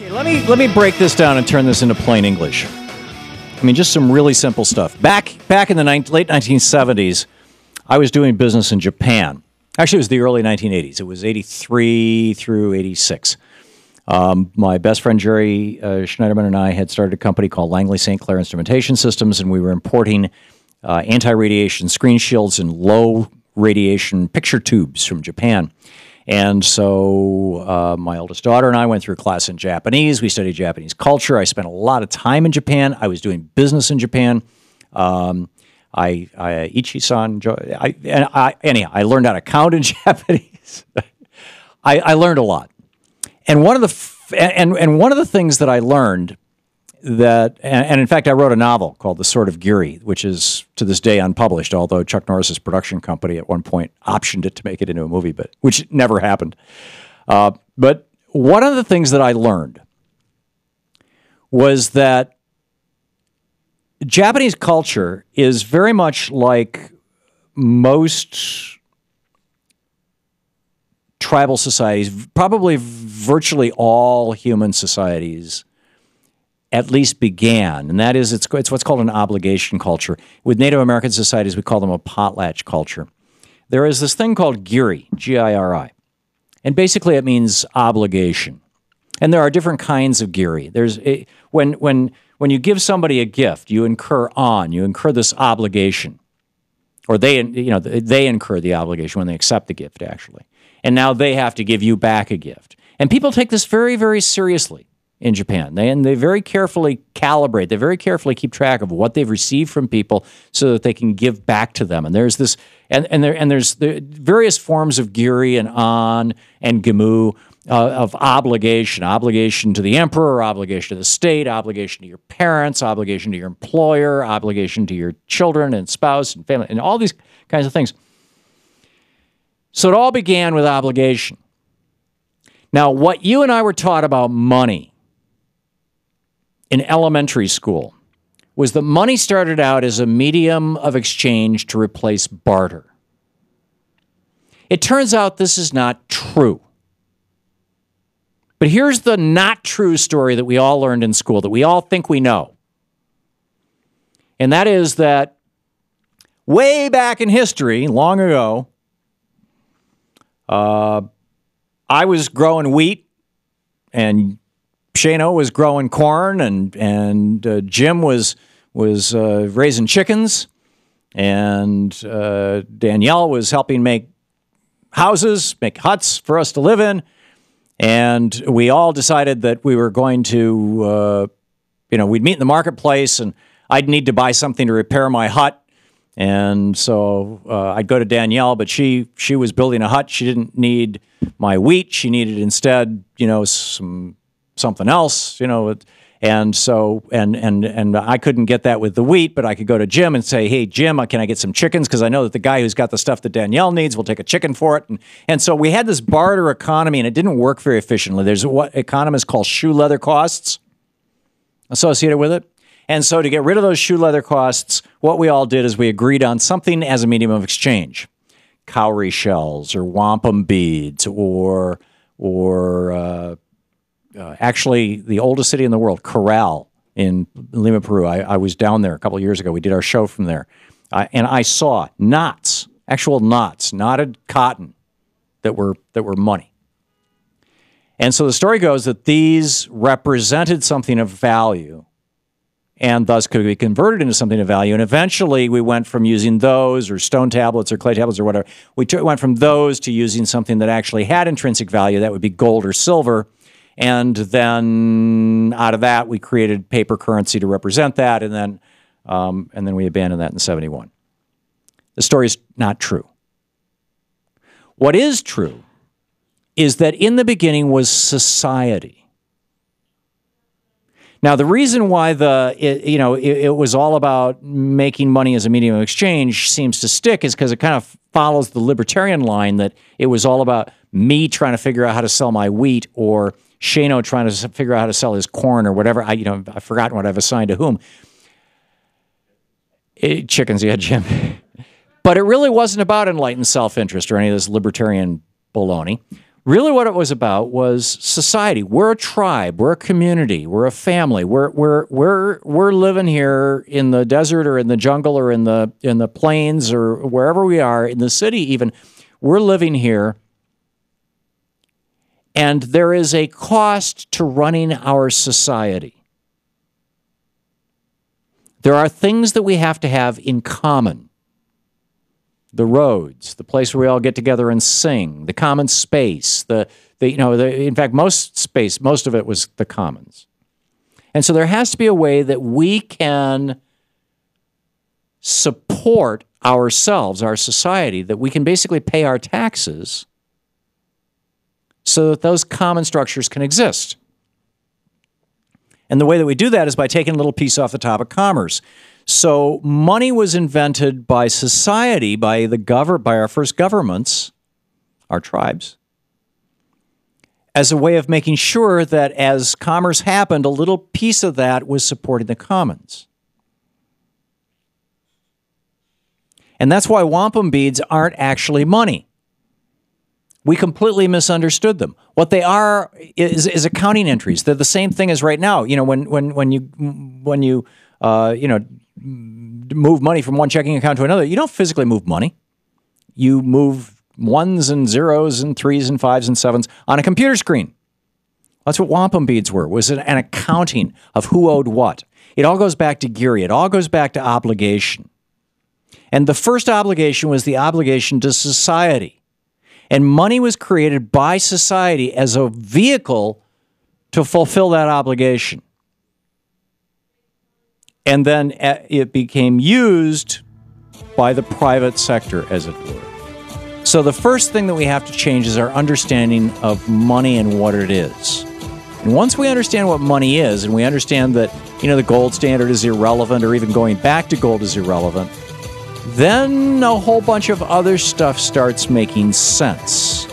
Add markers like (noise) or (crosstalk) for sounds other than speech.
Okay, let me let me break this down and turn this into plain English. I mean, just some really simple stuff. Back back in the ni- late 1970s, I was doing business in Japan. Actually, it was the early 1980s. It was 83 through 86. Um, my best friend Jerry uh, Schneiderman and I had started a company called Langley St. Clair Instrumentation Systems, and we were importing uh, anti radiation screen shields and low radiation picture tubes from Japan. And so uh, my oldest daughter and I went through a class in Japanese. We studied Japanese culture. I spent a lot of time in Japan. I was doing business in Japan. Um, I, I Ichi-san, I, and I, anyhow, I learned how to count in (laughs) Japanese. I, I learned a lot. And one of the and and one of the things that I learned that and, in fact I wrote a novel called The Sword of Giri, which is to this day unpublished, although Chuck Norris's production company at one point optioned it to make it into a movie, but which never happened. Uh, but one of the things that I learned was that Japanese culture is very much like most tribal societies, probably virtually all human societies, at least began, and that is it's, it's what's called an obligation culture. With Native American societies, we call them a potlatch culture. There is this thing called giri, G I R I, and basically it means obligation. And there are different kinds of giri. There's a, when when when you give somebody a gift, you incur on, you incur this obligation, or they you know they incur the obligation when they accept the gift actually, and now they have to give you back a gift. And people take this very very seriously in Japan. They and they very carefully calibrate. They very carefully keep track of what they've received from people so that they can give back to them. And there's this and and there and there's the various forms of giri and on and gimu uh, of obligation, obligation to the emperor, obligation to the state, obligation to your parents, obligation to your employer, obligation to your children and spouse and family, and all these kinds of things. So it all began with obligation. Now, what you and I were taught about money in elementary school was that money started out as a medium of exchange to replace barter. It turns out this is not true. But here's the not true story that we all learned in school, that we all think we know. And that is that way back in history, long ago, uh, I was growing wheat and Shano was growing corn and and uh, Jim was was uh, raising chickens and uh, Danielle was helping make houses, make huts for us to live in, and we all decided that we were going to, uh, you know, we'd meet in the marketplace and I'd need to buy something to repair my hut. And so uh, I'd go to Danielle, but she she was building a hut. She didn't need my wheat. She needed instead, you know, some something else, you know. And so, and and and I couldn't get that with the wheat, but I could go to Jim and say, "Hey, Jim, uh, can I get some chickens? Because I know that the guy who's got the stuff that Danielle needs will take a chicken for it." And and so we had this barter economy, and it didn't work very efficiently. There's what economists call shoe leather costs associated with it. And so, to get rid of those shoe leather costs, what we all did is we agreed on something as a medium of exchange: cowrie shells, or wampum beads, or or uh, uh, actually the oldest city in the world, Caral in Lima, Peru. I, I was down there a couple of years ago. We did our show from there, uh, and I saw knots, actual knots, knotted cotton that were that were money. And so the story goes that these represented something of value and thus could be converted into something of value. And eventually we went from using those or stone tablets or clay tablets or whatever, we went from those to using something that actually had intrinsic value, that would be gold or silver. And then out of that, we created paper currency to represent that. And then, um, and then we abandoned that in 71. The story is not true. What is true is that in the beginning was society. Now, the reason why the it, you know it, it, was all about making money as a medium of exchange seems to stick is because it kind of follows the libertarian line that it was all about me trying to figure out how to sell my wheat or Shano trying to figure out how to sell his corn or whatever. I you know I've forgotten what I've assigned to whom. It, chickens, yeah, Jim. (laughs) but it really wasn't about enlightened self interest or any of this libertarian baloney Really, what it was about was society. We're a tribe. We're a community. We're a family. We're we're we're we're living here in the desert or in the jungle or in the in the plains or wherever we are in the city. Even we're living here, and there is a cost to running our society. There are things that we have to have in common the roads, the place where we all get together and sing, the common space, the, the you know, the, in fact, most space, most of it was the commons. And so there has to be a way that we can support ourselves, our society, that we can basically pay our taxes so that those common structures can exist. And the way that we do that is by taking a little piece off the top of commerce. So money was invented by society, by the govern, by our first governments, our tribes, as a way of making sure that as commerce happened, a little piece of that was supporting the commons. And that's why wampum beads aren't actually money. We completely misunderstood them. What they are is, is accounting entries. They're the same thing as right now. You know, when when when you when you uh, you know move money from one checking account to another, you don't physically move money. You move ones and zeros and threes and fives and sevens on a computer screen. That's what wampum beads were, was an, accounting of who owed what. It all goes back to Giri. It all goes back to obligation. And the first obligation was the obligation to society. And money was created by society as a vehicle to fulfill that obligation and then uh, it became used by the private sector, as it were. So the first thing that we have to change is our understanding of money and what it is. And once we understand what money is, and we understand that you know the gold standard is irrelevant, or even going back to gold is irrelevant, then a whole bunch of other stuff starts making sense.